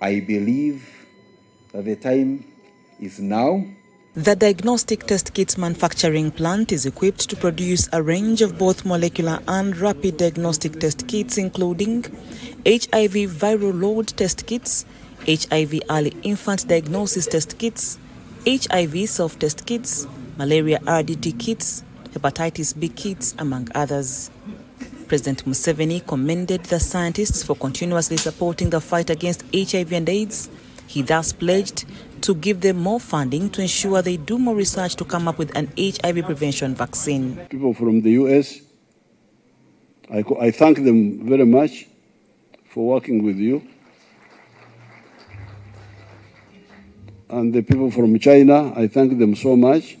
I believe that the time is now. The diagnostic test kits manufacturing plant is equipped to produce a range of both molecular and rapid diagnostic test kits, including HIV viral load test kits, HIV early infant diagnosis test kits, HIV self test kits, malaria RDT kits, hepatitis B kits, among others. President Museveni commended the scientists for continuously supporting the fight against HIV and AIDS. He thus pledged to give them more funding to ensure they do more research to come up with an HIV prevention vaccine. People from the US, I, I thank them very much for working with you. And the people from China, I thank them so much.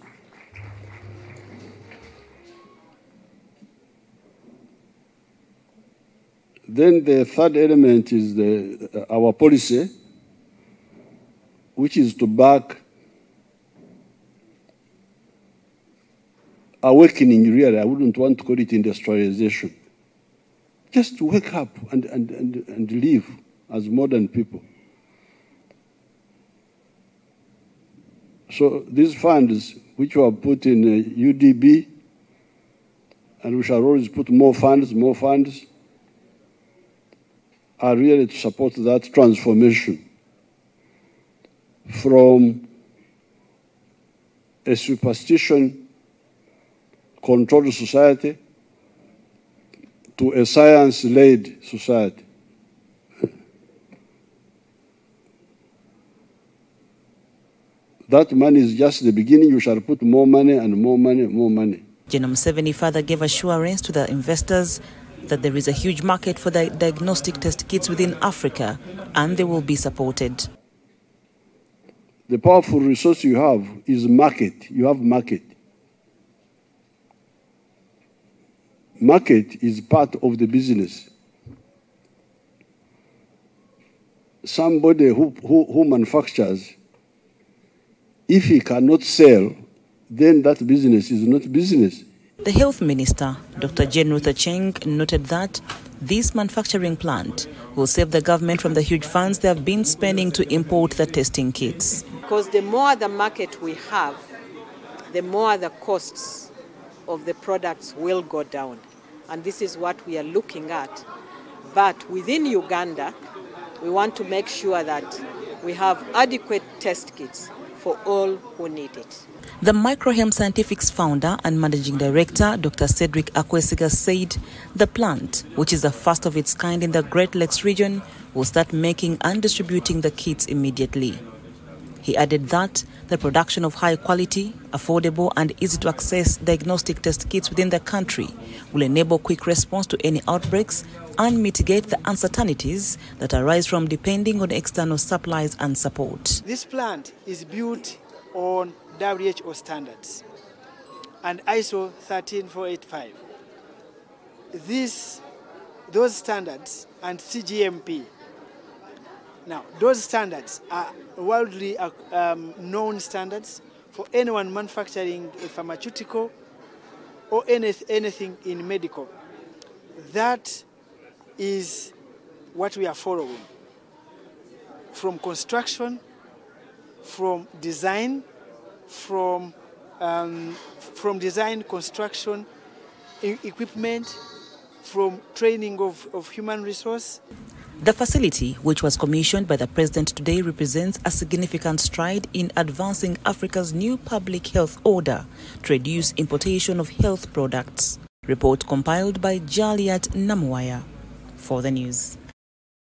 Then the third element is the, our policy, which is to back awakening, really. I wouldn't want to call it industrialization. Just to wake up and, and, and, and live as modern people. So these funds, which were put in uh, UDB, and we shall always put more funds, more funds, are really to support that transformation from a superstition controlled society to a science led society. that money is just the beginning. You shall put more money and more money, more money. General Museveni further gave assurance to the investors that there is a huge market for the diagnostic test kits within Africa and they will be supported. The powerful resource you have is market. You have market. Market is part of the business. Somebody who, who, who manufactures, if he cannot sell, then that business is not business. The Health Minister, Dr. Jane Ruth Aceng, noted that this manufacturing plant will save the government from the huge funds they have been spending to import the testing kits. Because the more the market we have, the more the costs of the products will go down. And this is what we are looking at. But within Uganda, we want to make sure that we have adequate test kits for all who need it. The Microhaem Scientific's founder and managing director, Dr. Cedric Akwesiga, said the plant, which is the first of its kind in the Great Lakes region, will start making and distributing the kits immediately. He added that the production of high quality, affordable, and easy to access diagnostic test kits within the country will enable quick response to any outbreaks and mitigate the uncertainties that arise from depending on external supplies and support. This plant is built on WHO standards and ISO 13485. These, those standards and CGMP. Now, those standards are worldly um, known standards for anyone manufacturing a pharmaceutical or any, anything in medical. That is what we are following. From construction, from design, from, um, from design, construction, e equipment, from training of, of human resource. The facility, which was commissioned by the President today, represents a significant stride in advancing Africa's new public health order to reduce importation of health products. Report compiled by Jaliat Namuwaya for the news.